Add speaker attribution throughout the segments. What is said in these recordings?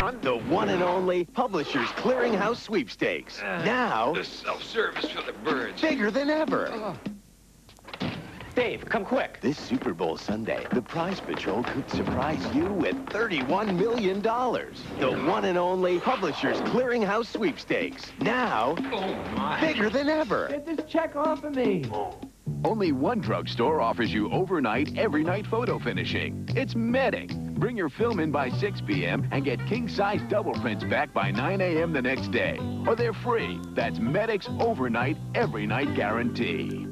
Speaker 1: The one and only Publishers Clearinghouse Sweepstakes. Ah, now,
Speaker 2: The self-service for the birds.
Speaker 1: bigger than ever. Ah.
Speaker 3: Dave, come quick.
Speaker 1: This Super Bowl Sunday, the Prize Patrol could surprise you with $31 million. The one and only Publishers Clearinghouse Sweepstakes. Now,
Speaker 2: Oh, my.
Speaker 1: bigger than ever.
Speaker 3: Get this check off of me.
Speaker 4: Only one drugstore offers you overnight, every night photo finishing. It's Medic. Bring your film in by 6 p.m. and get king-size double prints back by 9 a.m. the next day. Or they're free. That's Medic's overnight, every night guarantee.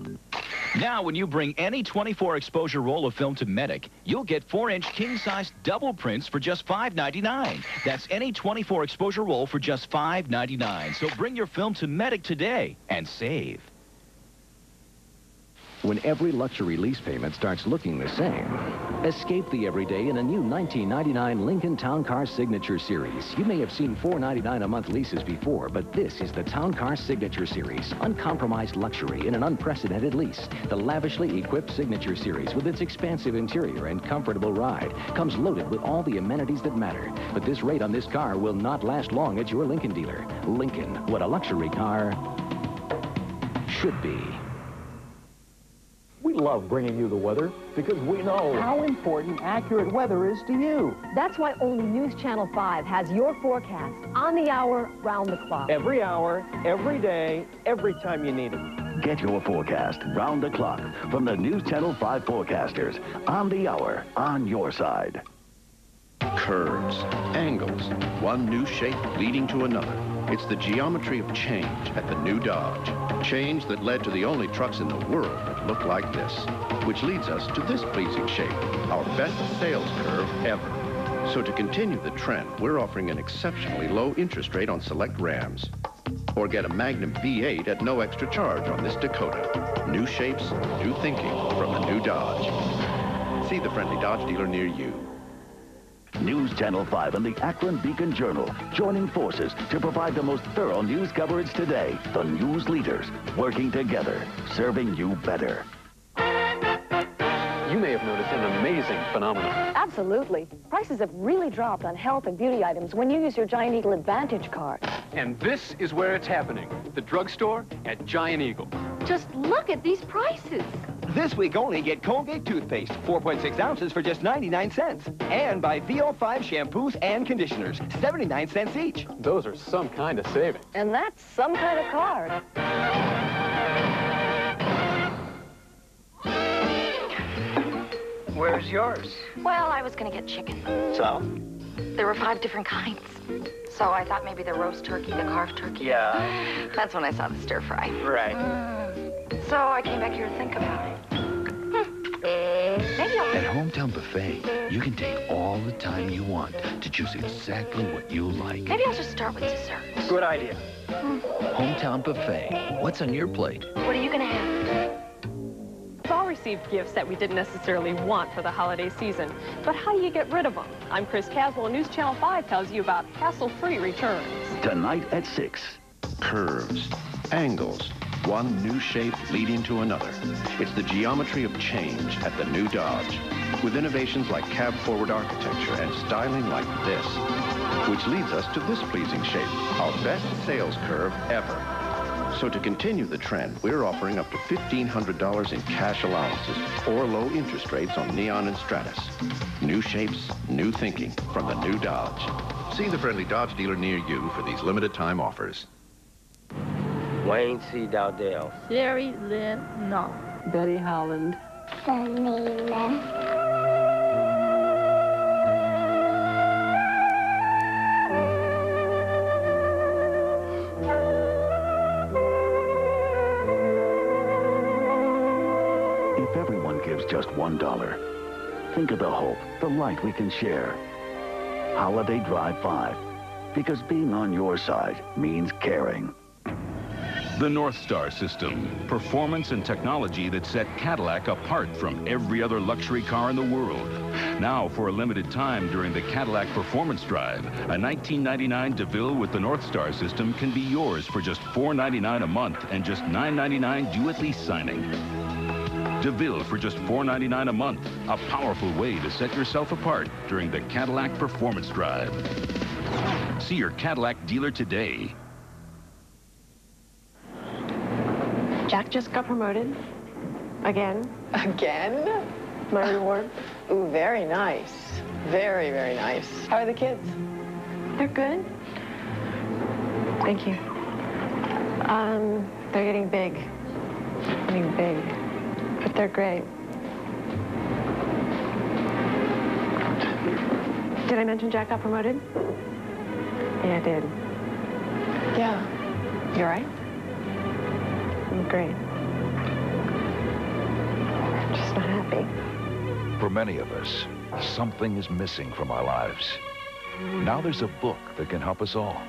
Speaker 5: Now, when you bring any 24 exposure roll of film to Medic, you'll get 4-inch king-size double prints for just $5.99. That's any 24 exposure roll for just $5.99. So bring your film to Medic today and save.
Speaker 6: When every luxury lease payment starts looking the same, escape the everyday in a new 1999 Lincoln Town Car Signature Series. You may have seen $4.99 a month leases before, but this is the Town Car Signature Series. Uncompromised luxury in an unprecedented lease. The lavishly equipped Signature Series with its expansive interior and comfortable ride comes loaded with all the amenities that matter. But this rate on this car will not last long at your Lincoln dealer. Lincoln, what a luxury car should be.
Speaker 3: We love bringing you the weather because we know how important accurate weather is to you.
Speaker 7: That's why only News Channel 5 has your forecast on the hour, round the clock.
Speaker 3: Every hour, every day, every time you need it.
Speaker 8: Get your forecast round the clock from the News Channel 5 forecasters. On the hour, on your side.
Speaker 9: Curves, angles, one new shape leading to another. It's the geometry of change at the new Dodge. Change that led to the only trucks in the world that look like this, which leads us to this pleasing shape, our best sales curve ever. So to continue the trend, we're offering an exceptionally low interest rate on select Rams. Or get a Magnum V8 at no extra charge on this Dakota. New shapes, new thinking from the new Dodge. See the friendly Dodge dealer near you.
Speaker 8: News Channel 5 and the Akron Beacon Journal joining forces to provide the most thorough news coverage today. The news leaders working together, serving you better.
Speaker 10: You may have noticed an amazing phenomenon.
Speaker 7: Absolutely. Prices have really dropped on health and beauty items when you use your Giant Eagle Advantage card.
Speaker 10: And this is where it's happening. The drugstore at Giant Eagle.
Speaker 11: Just look at these prices.
Speaker 3: This week only get Colgate toothpaste, 4.6 ounces for just 99 cents. And buy VO5 shampoos and conditioners, 79 cents each.
Speaker 10: Those are some kind of savings.
Speaker 7: And that's some kind of card.
Speaker 3: Where's yours?
Speaker 11: Well, I was gonna get chicken.
Speaker 3: So?
Speaker 11: There were five different kinds. So I thought maybe the roast turkey, the carved turkey.
Speaker 3: Yeah.
Speaker 11: That's when I saw the stir fry.
Speaker 3: Right.
Speaker 11: Mm. So I came back here to think about it. Hmm. Maybe I'll...
Speaker 4: At Hometown Buffet, you can take all the time you want to choose exactly what you like.
Speaker 11: Maybe I'll just start with dessert.
Speaker 3: Good idea.
Speaker 4: Hometown Buffet. What's on your plate?
Speaker 11: What are you gonna have?
Speaker 12: We've all received gifts that we didn't necessarily want for the holiday season. But how do you get rid of them? I'm Chris Caswell. News Channel 5 tells you about hassle-free returns.
Speaker 8: Tonight at 6.
Speaker 9: Curves, angles, one new shape leading to another. It's the geometry of change at the new Dodge. With innovations like cab-forward architecture and styling like this, which leads us to this pleasing shape, our best sales curve ever. So to continue the trend, we're offering up to $1,500 in cash allowances or low interest rates on Neon and Stratus. New shapes, new thinking from the new Dodge. See the friendly Dodge dealer near you for these limited time offers.
Speaker 13: Wayne C. Dowdell.
Speaker 14: Sherry Lynn No.
Speaker 15: Betty Holland.
Speaker 16: Selena.
Speaker 8: If everyone gives just one dollar, think of the hope, the light we can share. Holiday Drive 5. Because being on your side means caring.
Speaker 17: The North Star system, performance and technology that set Cadillac apart from every other luxury car in the world. Now, for a limited time during the Cadillac Performance Drive, a 1999 DeVille with the North Star system can be yours for just $4.99 a month and just $9.99 due at lease signing. DeVille for just $4.99 a month, a powerful way to set yourself apart during the Cadillac Performance Drive. See your Cadillac dealer today.
Speaker 18: Jack just got promoted. Again.
Speaker 19: Again? My reward? Ooh, very nice. Very, very nice. How are the kids?
Speaker 18: They're good. Thank you. Um, they're getting big. Getting big. But they're great. Did I mention Jack got promoted? Yeah, I did.
Speaker 19: Yeah.
Speaker 18: You all right? I'm. Just not happy.
Speaker 20: For many of us, something is missing from our lives. Now there's a book that can help us all.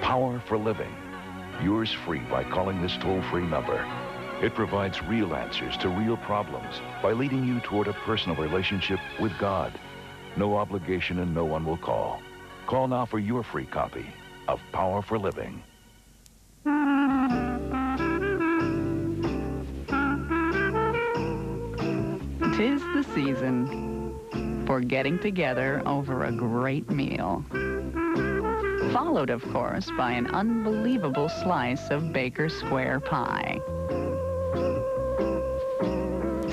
Speaker 20: Power for Living. Yours free by calling this toll-free number. It provides real answers to real problems by leading you toward a personal relationship with God. No obligation and no one will call. Call now for your free copy of Power for Living.
Speaker 21: Tis the season for getting together over a great meal. Followed, of course, by an unbelievable slice of Bakers Square pie.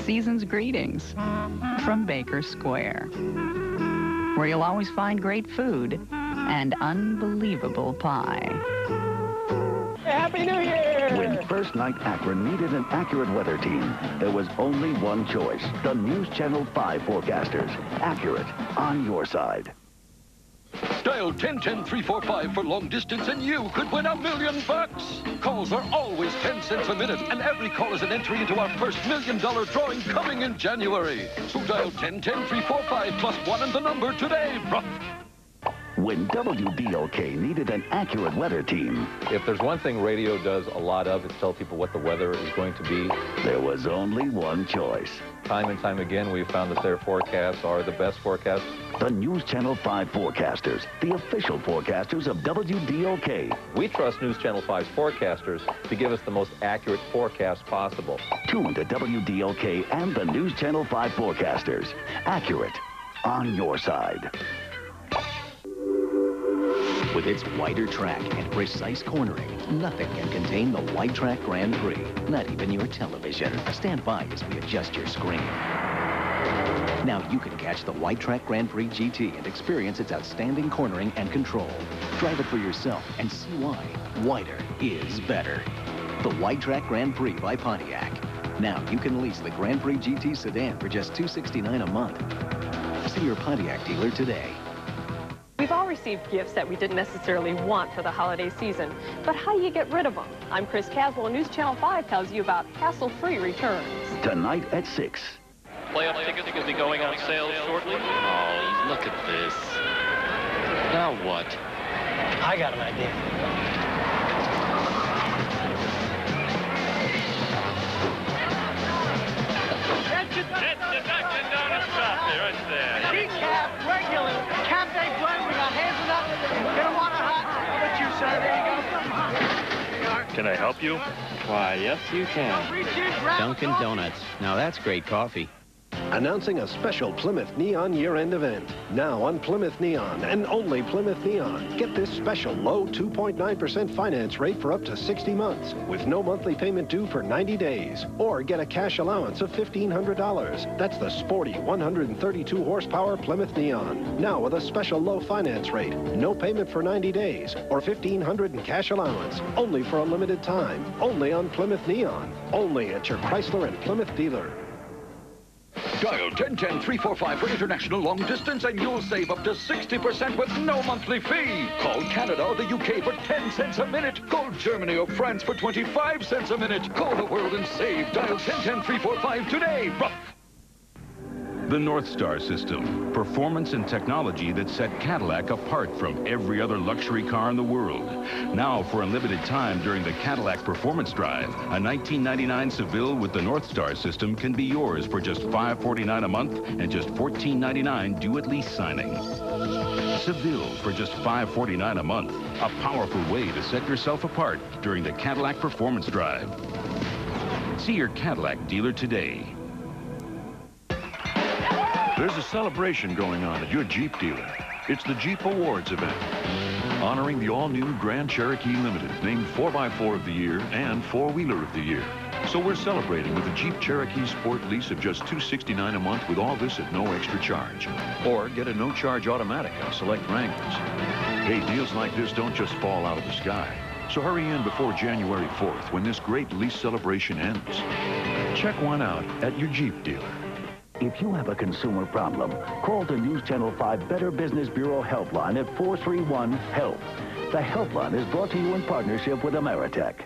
Speaker 21: Season's greetings from Bakers Square, where you'll always find great food and unbelievable pie.
Speaker 8: Happy New Year! First Night Akron needed an accurate weather team, there was only one choice. The News Channel 5 forecasters. Accurate. On your side.
Speaker 4: Dial 10-10-345 for long distance and you could win a million bucks. Calls are always 10 cents a minute and every call is an entry into our first million dollar drawing coming in January. So dial 10-10-345 plus one and the number today.
Speaker 8: When WDOK needed an accurate weather team,
Speaker 7: If there's one thing radio does a lot of, it's tell people what the weather is going to be.
Speaker 8: there was only one choice.
Speaker 7: Time and time again, we've found that their forecasts are the best forecasts.
Speaker 8: The News Channel 5 forecasters, the official forecasters of WDOK.
Speaker 7: We trust News Channel 5's forecasters to give us the most accurate forecast possible.
Speaker 8: Tune to WDOK and the News Channel 5 forecasters. Accurate. On your side.
Speaker 3: With its wider track and precise cornering, nothing can contain the WideTrack Grand Prix. Not even your television. Stand by as we adjust your screen. Now you can catch the WideTrack Grand Prix GT and experience its outstanding cornering and control. Drive it for yourself and see why wider is better. The WideTrack Grand Prix by Pontiac. Now you can lease the Grand Prix GT sedan for just 269 a month. See your Pontiac dealer today.
Speaker 18: We've all received gifts that we didn't necessarily want for the holiday season, but how do you get rid of them? I'm Chris Caswell. News Channel 5 tells you about hassle-free returns.
Speaker 8: Tonight at 6.
Speaker 22: Playoff tickets will be going on sale shortly. Oh, look at this. Now what?
Speaker 23: I got an idea.
Speaker 24: Can I help you?
Speaker 11: Why, yes, you can.
Speaker 25: Reach in, grab
Speaker 11: Dunkin' Donuts. Now that's great coffee.
Speaker 12: Announcing a special Plymouth Neon year-end event. Now on Plymouth Neon and only Plymouth Neon. Get this special low 2.9% finance rate for up to 60 months with no monthly payment due for 90 days. Or get a cash allowance of $1,500. That's the sporty 132 horsepower Plymouth Neon. Now with a special low finance rate. No payment for 90 days or 1,500 in cash allowance. Only for a limited time. Only on Plymouth Neon. Only at your Chrysler and Plymouth dealer.
Speaker 4: Dial 10-10-345 for international long distance and you'll save up to 60% with no monthly fee. Call Canada or the UK for 10 cents a minute. Call Germany or France for 25 cents a minute. Call the world and save. Dial 10-10-345 today.
Speaker 17: The North Star System, performance and technology that set Cadillac apart from every other luxury car in the world. Now, for a limited time during the Cadillac Performance Drive, a 1999 Seville with the North Star System can be yours for just 549 a month and just $14.99 due at lease signing. Seville for just 549 a month, a powerful way to set yourself apart during the Cadillac Performance Drive. See your Cadillac dealer today.
Speaker 12: There's a celebration going on at your Jeep dealer. It's the Jeep Awards event.
Speaker 26: honoring the all-new Grand Cherokee Limited, named 4x4 of the Year and 4-Wheeler of the Year. So we're celebrating with a Jeep Cherokee Sport lease of just 269 a month with all this at no extra charge. Or get a no-charge automatic on select Wranglers. Hey, deals like this don't just fall out of the sky. So hurry in before January 4th when this great lease celebration ends. Check one out at your Jeep dealer.
Speaker 8: If you have a consumer problem, call the News Channel 5 Better Business Bureau helpline at 431-HELP. The helpline is brought to you in partnership with Ameritech.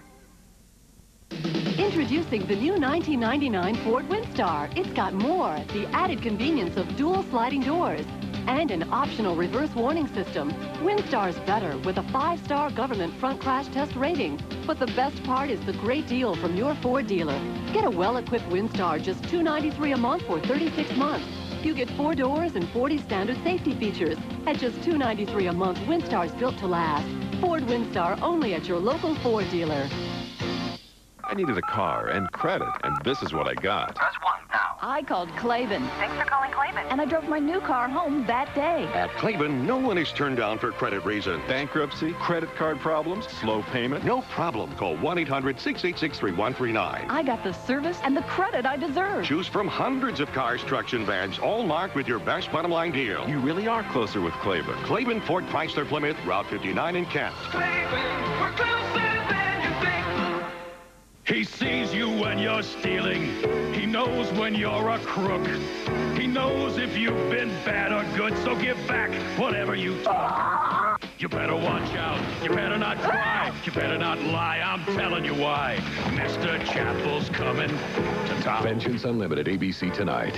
Speaker 27: Introducing the new 1999 Ford Windstar. It's got more, the added convenience of dual sliding doors and an optional reverse warning system. Windstar's better with a five-star government front crash test rating. But the best part is the great deal from your Ford dealer. Get a well-equipped Windstar just 293 a month for 36 months. You get four doors and 40 standard safety features. At just 293 a month, Windstar's built to last. Ford Windstar only at your local Ford dealer.
Speaker 28: I needed a car and credit, and this is what I got.
Speaker 29: Press one now.
Speaker 30: I called Klaben.
Speaker 29: Thanks for calling Klaben.
Speaker 30: And I drove my new car home that day.
Speaker 18: At Klaben, no one is turned down for credit reasons.
Speaker 28: Bankruptcy, credit card problems, slow payment.
Speaker 18: No problem. Call 1-800-686-3139.
Speaker 30: I got the service and the credit I deserve.
Speaker 18: Choose from hundreds of cars, trucks, and vans, all marked with your best bottom line deal.
Speaker 28: You really are closer with Klaben.
Speaker 18: Klaben Ford Chrysler Plymouth, Route 59 in Kent.
Speaker 31: Klaben, we're closer than you think. He sees you when you're stealing. He knows when you're a crook. He knows if you've been bad or good, so give back whatever you took. You better watch out. You better not cry. You better not lie. I'm telling you why. Mr. Chapel's coming to town.
Speaker 32: Vengeance Unlimited, ABC tonight.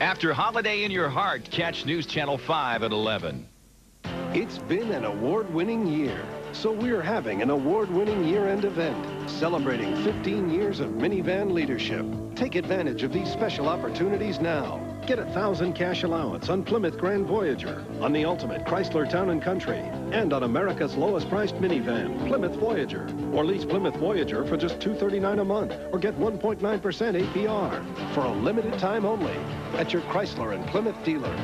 Speaker 5: After Holiday in Your Heart, catch News Channel 5 at 11.
Speaker 12: It's been an award-winning year, so we're having an award-winning year-end event celebrating 15 years of minivan leadership. Take advantage of these special opportunities now. Get a thousand cash allowance on Plymouth Grand Voyager, on the ultimate Chrysler Town & Country, and on America's lowest priced minivan, Plymouth Voyager. Or lease Plymouth Voyager for just 239 a month, or get 1.9% APR for a limited time only at your Chrysler and Plymouth dealer.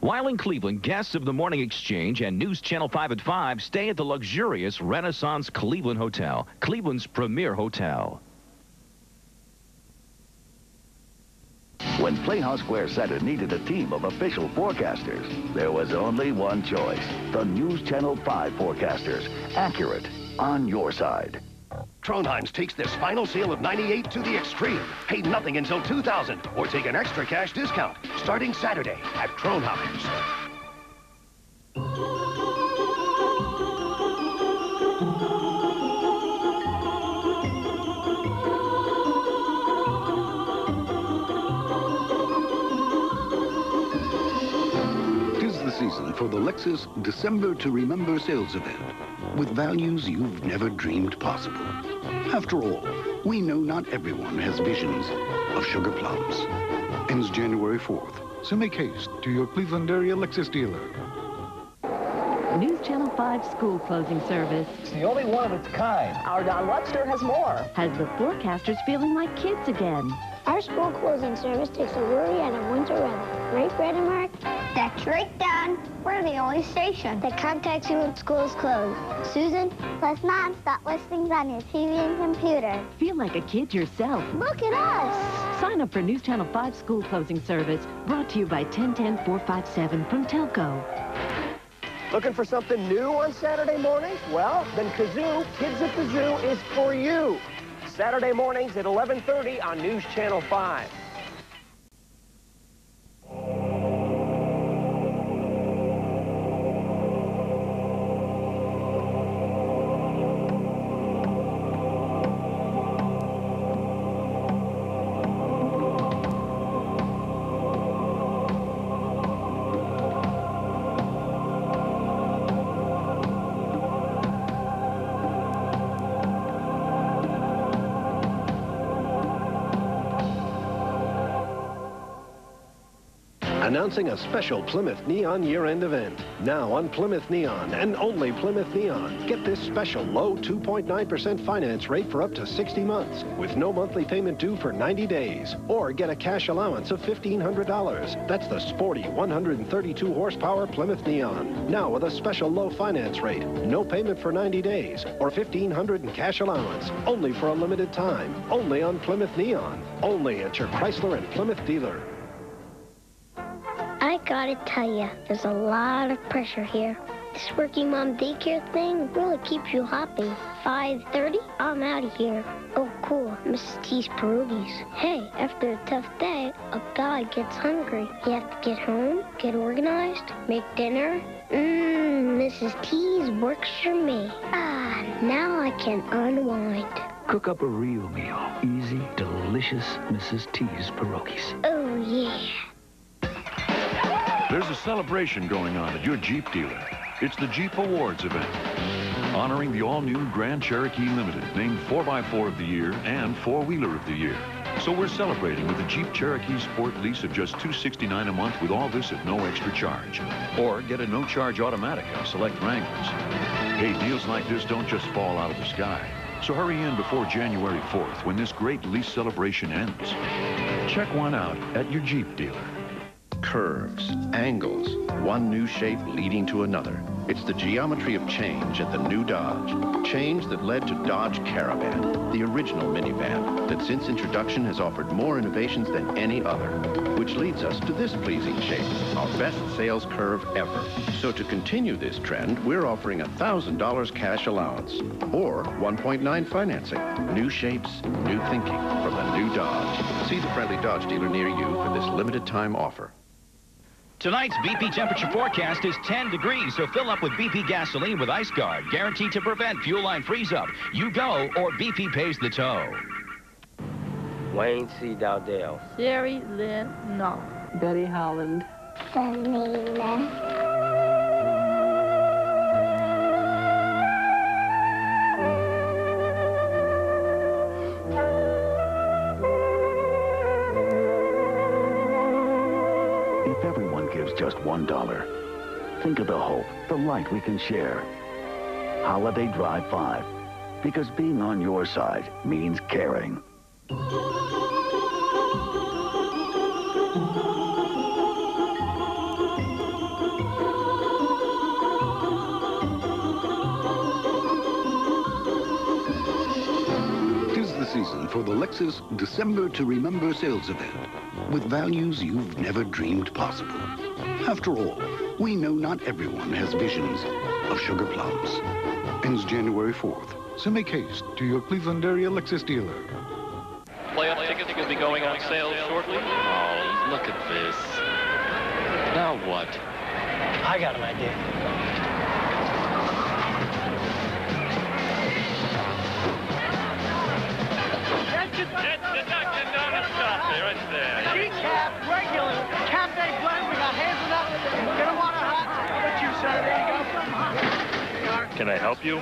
Speaker 5: While in Cleveland, guests of the Morning Exchange and News Channel 5 at 5 stay at the luxurious Renaissance Cleveland Hotel, Cleveland's premier hotel.
Speaker 8: When Playhouse Square Center needed a team of official forecasters, there was only one choice. The News Channel 5 forecasters. Accurate. On your side.
Speaker 18: Kronheim's takes this final sale of 98 to the extreme. Pay nothing until 2000 or take an extra cash discount starting Saturday at Kronheim's.
Speaker 33: Tis the season for the Lexus December to Remember sales event with values you've never dreamed possible. After all, we know not everyone has visions of sugar plums. Ends January 4th, so make haste to your Cleveland area Lexus dealer.
Speaker 27: News Channel 5 school closing service
Speaker 34: It's the only one of its kind. Our Don Webster has more.
Speaker 27: has the forecasters feeling like kids again.
Speaker 3: Our school closing service takes a worry out of winter weather. Great Right, and Mark? That's right, Don. We're the only station that contacts you when school is closed. Susan, plus Mom, stop listings on your TV and computer.
Speaker 27: Feel like a kid yourself.
Speaker 3: Look at us.
Speaker 27: Sign up for News Channel 5 school closing service, brought to you by 1010-457 from Telco.
Speaker 34: Looking for something new on Saturday mornings? Well, then Kazoo, Kids at the Zoo is for you. Saturday mornings at 11.30 on News Channel 5.
Speaker 12: Announcing a special Plymouth Neon year-end event. Now on Plymouth Neon and only Plymouth Neon. Get this special low 2.9% finance rate for up to 60 months with no monthly payment due for 90 days. Or get a cash allowance of $1,500. That's the sporty 132 horsepower Plymouth Neon. Now with a special low finance rate, no payment for 90 days, or 1500 in cash allowance. Only for a limited time. Only on Plymouth Neon. Only at your Chrysler and Plymouth dealer.
Speaker 35: I gotta tell you, there's a lot of pressure here. This working mom daycare thing really keeps you happy. 5.30, I'm out of here. Oh, cool, Mrs. T's pierogies. Hey, after a tough day, a guy gets hungry. You have to get home, get organized, make dinner. Mmm, Mrs. T's works for me. Ah, now I can unwind.
Speaker 6: Cook up a real meal. Easy, delicious Mrs. T's pierogies.
Speaker 35: Oh, yeah.
Speaker 26: There's a celebration going on at your Jeep dealer. It's the Jeep Awards event, honoring the all-new Grand Cherokee Limited, named 4x4 of the Year and 4-Wheeler of the Year. So we're celebrating with a Jeep Cherokee Sport lease of just 269 a month with all this at no extra charge. Or get a no-charge automatic on select Wranglers. Hey, deals like this don't just fall out of the sky. So hurry in before January 4th when this great lease celebration ends. Check one out at your Jeep dealer.
Speaker 9: Curves, angles, one new shape leading to another. It's the geometry of change at the new Dodge. Change that led to Dodge Caravan, the original minivan that since introduction has offered more innovations than any other. Which leads us to this pleasing shape, our best sales curve ever. So to continue this trend, we're offering $1,000 cash allowance or 1.9 financing. New shapes, new thinking from the new Dodge. See the friendly Dodge dealer near you for this limited time offer.
Speaker 5: Tonight's BP temperature forecast is 10 degrees, so fill up with BP gasoline with Ice Guard, guaranteed to prevent fuel line freeze-up. You go, or BP pays the tow.
Speaker 36: Wayne C. Dowdell.
Speaker 37: Sherry Lynn No.
Speaker 38: Betty Holland.
Speaker 35: Selena.
Speaker 8: Just one dollar, think of the hope, the light we can share. Holiday Drive 5. Because being on your side means caring.
Speaker 33: Season for the Lexus December to Remember sales event with values you've never dreamed possible. After all, we know not everyone has visions of sugar plums. Ends January 4th, so make haste to your Cleveland area Lexus dealer.
Speaker 39: Playoff tickets will be going on sale shortly. Oh, look at this. Now what?
Speaker 40: I got an idea. Decaf,
Speaker 41: Can I help you?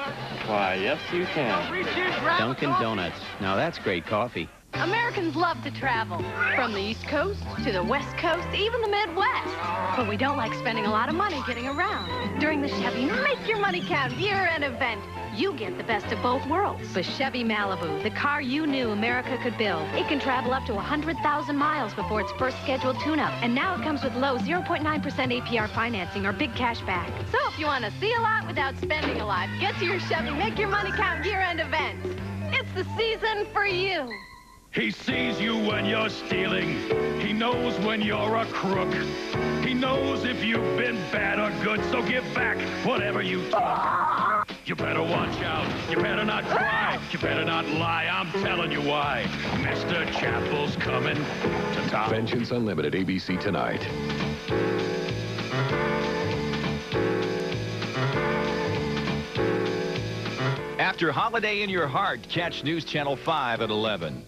Speaker 41: Why, yes, you can.
Speaker 40: Reach in, grab a
Speaker 41: Dunkin' Donuts. Now that's great coffee.
Speaker 42: Americans love to travel, from the East Coast to the West Coast, even the Midwest. But we don't like spending a lot of money getting around. During the Chevy Make Your Money Count year-end event, you get the best of both worlds. The Chevy Malibu, the car you knew America could build. It can travel up to 100,000 miles before its first scheduled tune-up. And now it comes with low 0.9% APR financing or big cash back. So if you want to see a lot without spending a lot, get to your Chevy Make Your Money Count year-end event. It's the season for you.
Speaker 31: He sees you when you're stealing. He knows when you're a crook. He knows if you've been bad or good, so give back whatever you took. You better watch out. You better not cry. You better not lie. I'm telling you why. Mr. Chapel's coming to town.
Speaker 43: Vengeance Unlimited, ABC tonight.
Speaker 5: After Holiday in Your Heart, catch News Channel 5 at 11.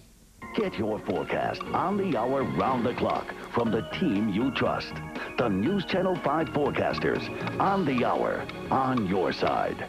Speaker 8: Get your forecast on the hour round the clock from the team you trust. The News Channel 5 forecasters on the hour on your side.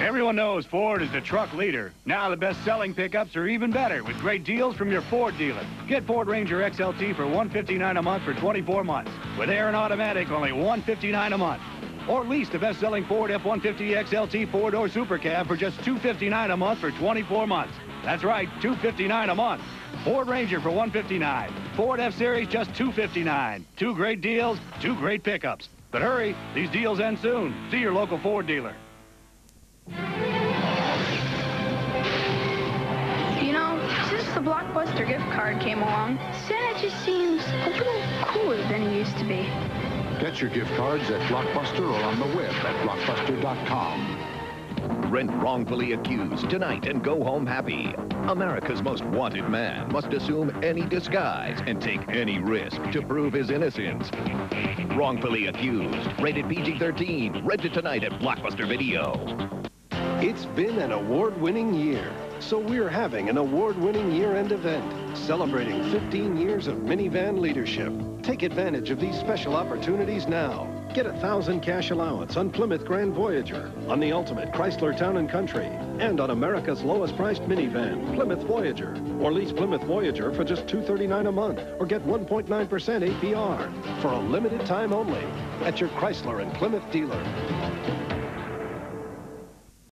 Speaker 38: Everyone knows Ford is the truck leader. Now the best-selling pickups are even better with great deals from your Ford dealer. Get Ford Ranger XLT for 159 a month for 24 months. With air and automatic, only 159 a month. Or lease the best-selling Ford F-150 XLT four-door super cab for just 259 a month for 24 months. That's right, 259 a month. Ford Ranger for 159. Ford F-Series just 259. Two great deals, two great pickups. But hurry, these deals end soon. See your local Ford dealer.
Speaker 44: You know, since the Blockbuster gift card came along, Santa just seems a little cooler than he used to be.
Speaker 33: Get your gift cards at Blockbuster or on the web at blockbuster.com.
Speaker 45: Rent wrongfully accused tonight and go home happy. America's most wanted man must assume any disguise and take any risk to prove his innocence. Wrongfully accused. Rated PG-13. Rent it tonight at Blockbuster Video.
Speaker 12: It's been an award-winning year, so we're having an award-winning year-end event celebrating 15 years of minivan leadership. Take advantage of these special opportunities now. Get a thousand cash allowance on Plymouth Grand Voyager, on the ultimate Chrysler Town & Country, and on America's lowest priced minivan, Plymouth Voyager. Or lease Plymouth Voyager for just 239 a month, or get 1.9% APR for a limited time only at your Chrysler and Plymouth dealer.